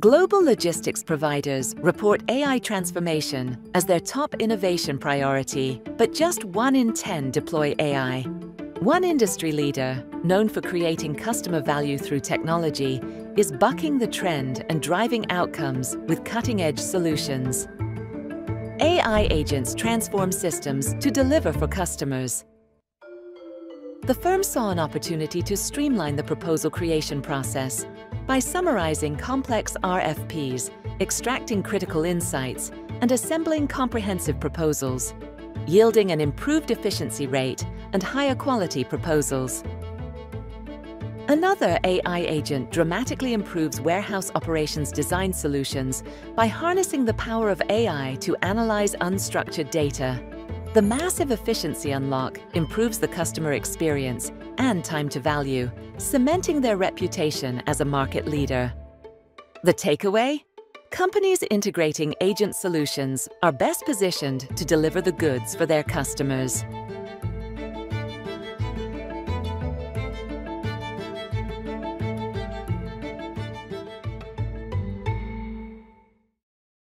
Global logistics providers report AI transformation as their top innovation priority, but just one in 10 deploy AI. One industry leader, known for creating customer value through technology, is bucking the trend and driving outcomes with cutting edge solutions. AI agents transform systems to deliver for customers. The firm saw an opportunity to streamline the proposal creation process by summarizing complex RFPs, extracting critical insights, and assembling comprehensive proposals, yielding an improved efficiency rate and higher quality proposals. Another AI agent dramatically improves warehouse operations design solutions by harnessing the power of AI to analyze unstructured data. The massive efficiency unlock improves the customer experience and time to value, cementing their reputation as a market leader. The takeaway? Companies integrating agent solutions are best positioned to deliver the goods for their customers.